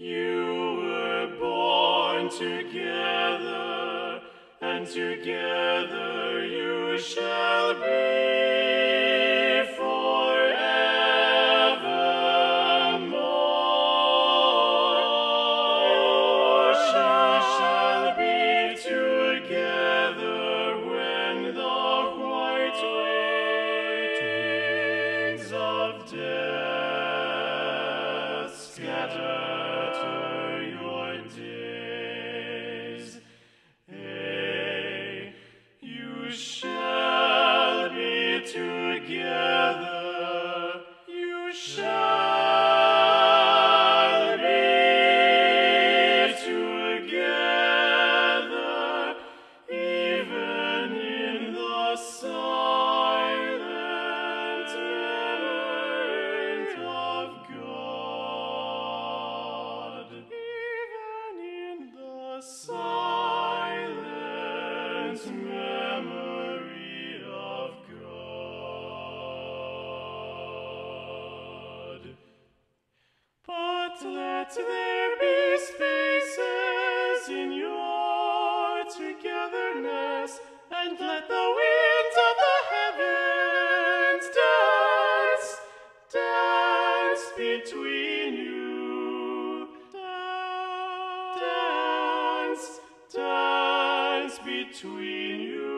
You were born together, and together you shall be. You shall be together when the white wings of death scatter let there be spaces in your togetherness, and let the winds of the heavens dance, dance between you. Dance, dance between you.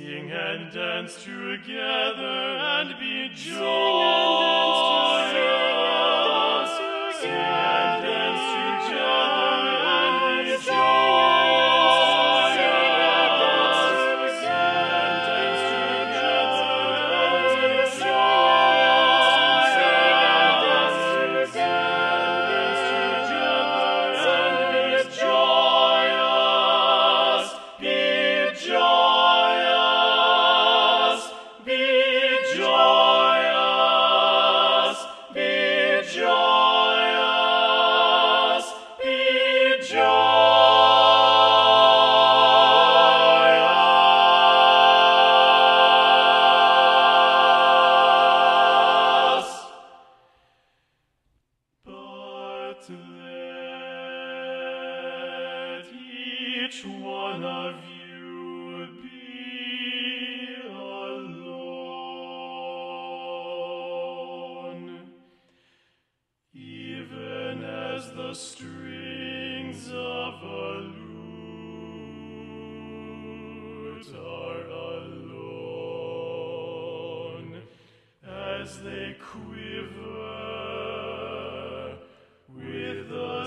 Sing and dance together and be joyous. Let each one of you be alone, even as the strings of a lute are alone as they quiver